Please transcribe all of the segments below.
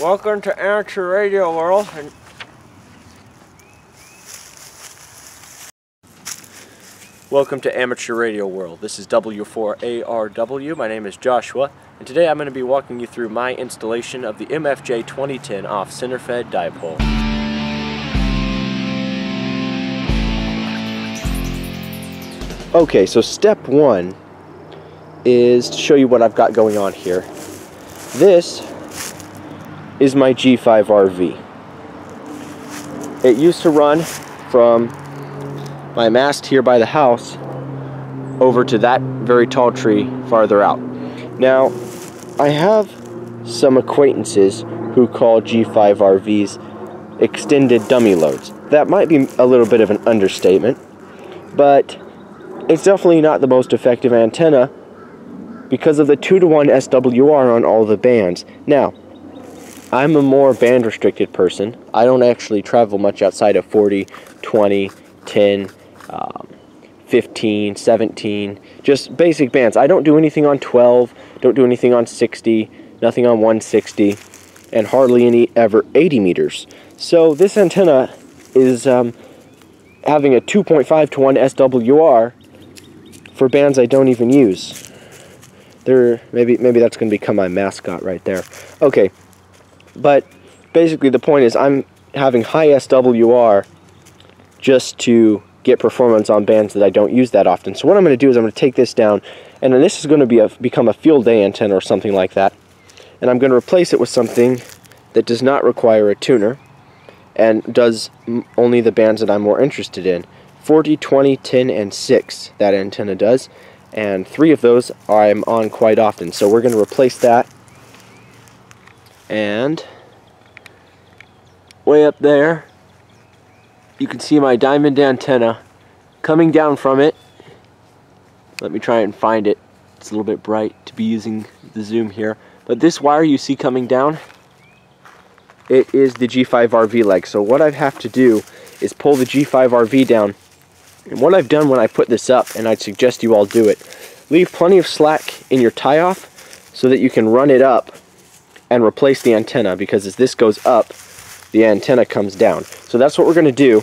Welcome to Amateur Radio World. And Welcome to Amateur Radio World. This is W4ARW. My name is Joshua, and today I'm going to be walking you through my installation of the MFJ 2010 off center-fed dipole. Okay, so step one is to show you what I've got going on here. This is my G5RV. It used to run from my mast here by the house over to that very tall tree farther out. Now, I have some acquaintances who call G5RVs extended dummy loads. That might be a little bit of an understatement, but it's definitely not the most effective antenna because of the 2 to 1 SWR on all the bands. Now, I'm a more band restricted person. I don't actually travel much outside of 40, 20, 10, um, 15, 17, just basic bands. I don't do anything on 12, don't do anything on 60, nothing on 160, and hardly any ever 80 meters. So this antenna is um, having a 2.5 to 1 SWR for bands I don't even use. There, maybe maybe that's going to become my mascot right there. Okay, but basically the point is I'm having high SWR just to get performance on bands that I don't use that often. So what I'm going to do is I'm going to take this down, and then this is going to be a, become a field day antenna or something like that. And I'm going to replace it with something that does not require a tuner and does only the bands that I'm more interested in. 40, 20, 10, and 6 that antenna does. And three of those I'm on quite often. So we're going to replace that. And way up there you can see my diamond antenna coming down from it. Let me try and find it. It's a little bit bright to be using the zoom here. But this wire you see coming down, it is the G5RV leg. So what I have to do is pull the G5RV down. And what I've done when I put this up, and I'd suggest you all do it, leave plenty of slack in your tie-off so that you can run it up and replace the antenna because as this goes up, the antenna comes down. So that's what we're going to do,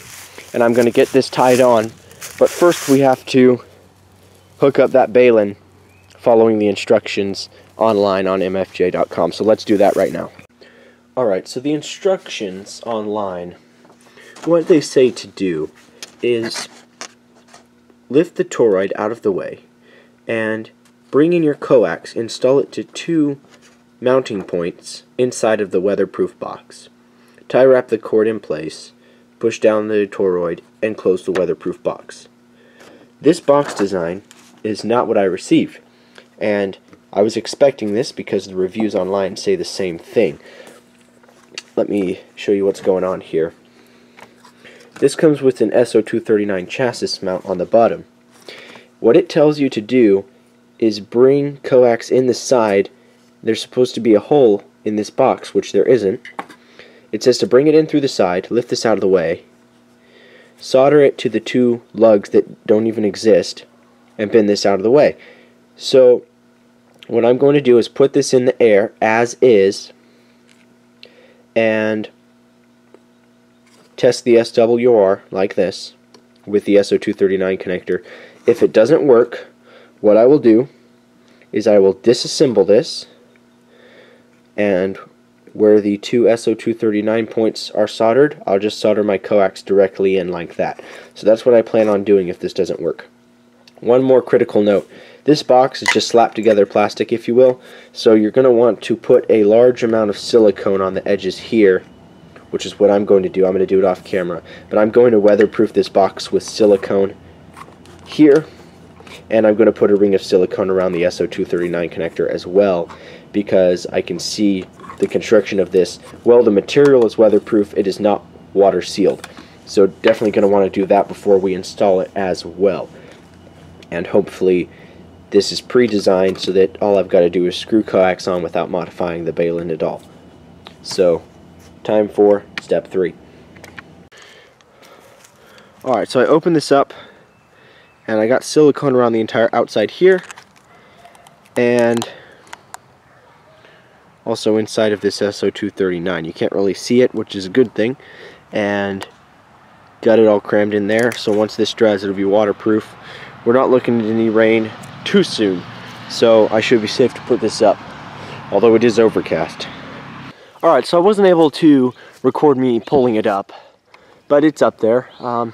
and I'm going to get this tied on. But first we have to hook up that balun following the instructions online on mfj.com. So let's do that right now. Alright, so the instructions online, what they say to do is lift the toroid out of the way and bring in your coax, install it to two mounting points inside of the weatherproof box. Tie wrap the cord in place, push down the toroid, and close the weatherproof box. This box design is not what I received, and I was expecting this because the reviews online say the same thing. Let me show you what's going on here. This comes with an SO239 chassis mount on the bottom. What it tells you to do is bring coax in the side. There's supposed to be a hole in this box, which there isn't. It says to bring it in through the side, lift this out of the way, solder it to the two lugs that don't even exist, and bend this out of the way. So what I'm going to do is put this in the air as is and test the SWR like this with the SO239 connector. If it doesn't work, what I will do is I will disassemble this and where the two SO239 points are soldered, I'll just solder my coax directly in like that. So that's what I plan on doing if this doesn't work. One more critical note. This box is just slapped together plastic, if you will, so you're going to want to put a large amount of silicone on the edges here, which is what I'm going to do. I'm going to do it off camera. But I'm going to weatherproof this box with silicone here, and I'm going to put a ring of silicone around the SO239 connector as well, because I can see the construction of this. Well, the material is weatherproof. It is not water sealed. So definitely going to want to do that before we install it as well. And hopefully this is pre-designed so that all I've got to do is screw coax on without modifying the balun at all. So time for step three. Alright, so I open this up and I got silicone around the entire outside here and also inside of this SO239. You can't really see it, which is a good thing. And got it all crammed in there. So once this dries, it'll be waterproof. We're not looking at any rain too soon. So I should be safe to put this up. Although it is overcast. Alright, so I wasn't able to record me pulling it up. But it's up there. Um,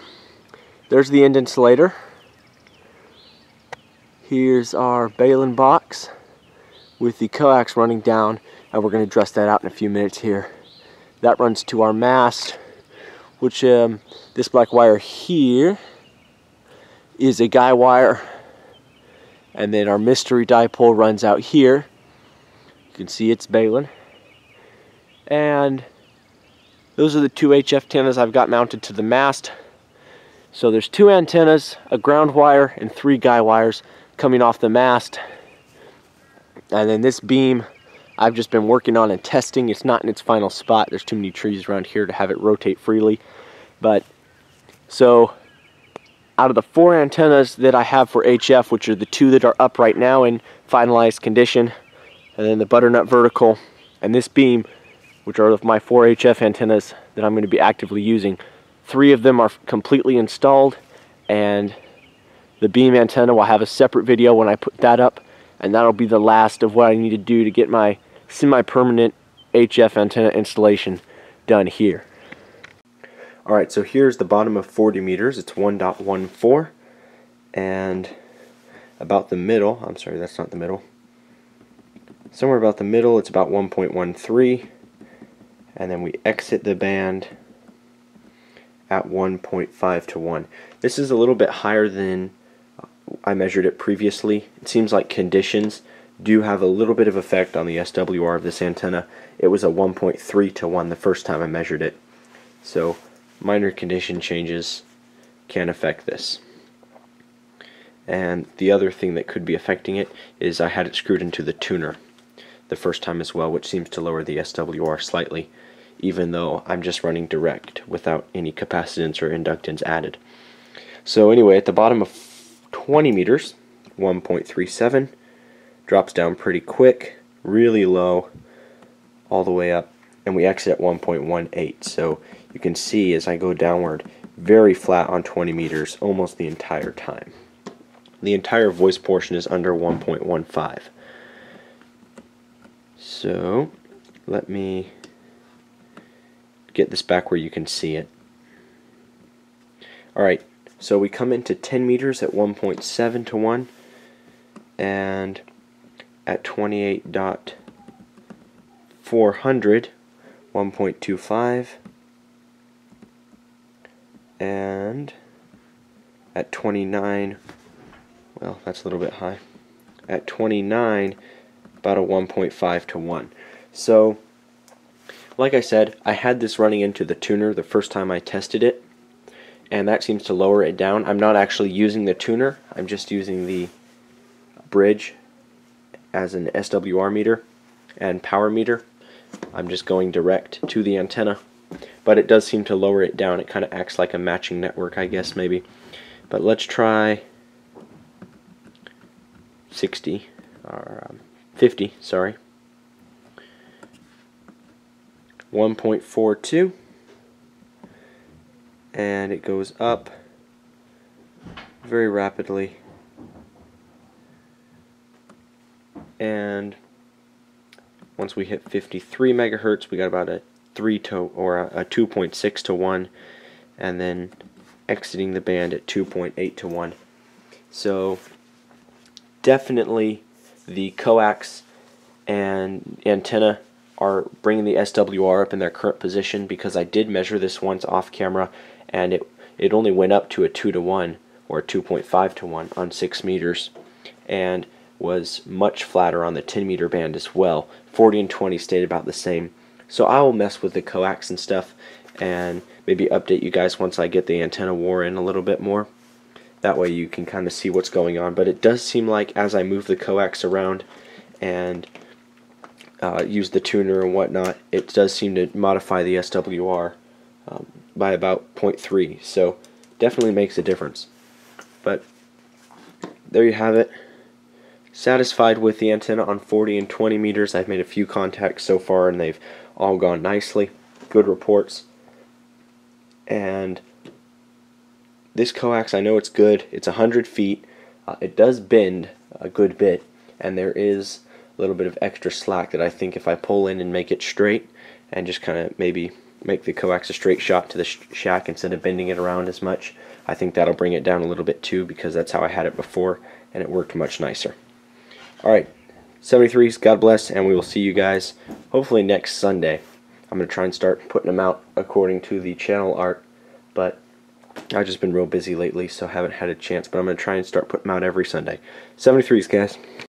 there's the end insulator. Here's our balun box with the coax running down and we're going to dress that out in a few minutes here. That runs to our mast which um, this black wire here is a guy wire and then our mystery dipole runs out here. You can see it's balun. And those are the two HF antennas I've got mounted to the mast. So there's two antennas, a ground wire, and three guy wires coming off the mast. And then this beam I've just been working on and testing. It's not in its final spot. There's too many trees around here to have it rotate freely. But so out of the four antennas that I have for HF, which are the two that are up right now in finalized condition, and then the butternut vertical, and this beam, which are my four HF antennas that I'm going to be actively using, three of them are completely installed, and the beam antenna will have a separate video when I put that up, and that'll be the last of what I need to do to get my semi-permanent HF antenna installation done here. Alright, so here's the bottom of 40 meters. It's 1.14. And about the middle, I'm sorry, that's not the middle. Somewhere about the middle, it's about 1.13. And then we exit the band at 1.5 to 1. This is a little bit higher than I measured it previously. It seems like conditions do have a little bit of effect on the SWR of this antenna. It was a 1.3 to 1 the first time I measured it. So minor condition changes can affect this. And the other thing that could be affecting it is I had it screwed into the tuner the first time as well, which seems to lower the SWR slightly, even though I'm just running direct without any capacitance or inductance added. So anyway, at the bottom of 20 meters, 1.37, drops down pretty quick, really low, all the way up, and we exit at 1.18. So you can see as I go downward, very flat on 20 meters almost the entire time. The entire voice portion is under 1.15. So let me get this back where you can see it. Alright, so we come into 10 meters at 1.7 to 1 and at 28.400 1.25 and at 29 well that's a little bit high at 29 about a 1.5 to 1 so like I said I had this running into the tuner the first time I tested it and that seems to lower it down I'm not actually using the tuner I'm just using the bridge as an SWR meter and power meter I'm just going direct to the antenna but it does seem to lower it down. It kind of acts like a matching network, I guess, maybe. But let's try 60, or um, 50, sorry. 1.42 and it goes up very rapidly. And once we hit 53 megahertz we got about a 3 to or a, a 2.6 to 1 and then exiting the band at 2.8 to 1 so definitely the coax and antenna are bringing the SWR up in their current position because I did measure this once off camera and it it only went up to a 2 to 1 or 2.5 to 1 on 6 meters and was much flatter on the 10 meter band as well 40 and 20 stayed about the same so I will mess with the coax and stuff and maybe update you guys once I get the antenna wore in a little bit more. That way you can kind of see what's going on. But it does seem like as I move the coax around and uh, use the tuner and whatnot, it does seem to modify the SWR um, by about 0.3. So definitely makes a difference. But there you have it. satisfied with the antenna on 40 and 20 meters. I've made a few contacts so far and they've all gone nicely. Good reports. And this coax, I know it's good. It's 100 feet. Uh, it does bend a good bit, and there is a little bit of extra slack that I think if I pull in and make it straight and just kind of maybe make the coax a straight shot to the sh shack instead of bending it around as much, I think that'll bring it down a little bit too because that's how I had it before and it worked much nicer. Alright, 73s, God bless, and we will see you guys hopefully next Sunday. I'm going to try and start putting them out according to the channel art, but I've just been real busy lately, so haven't had a chance, but I'm going to try and start putting them out every Sunday. 73s, guys.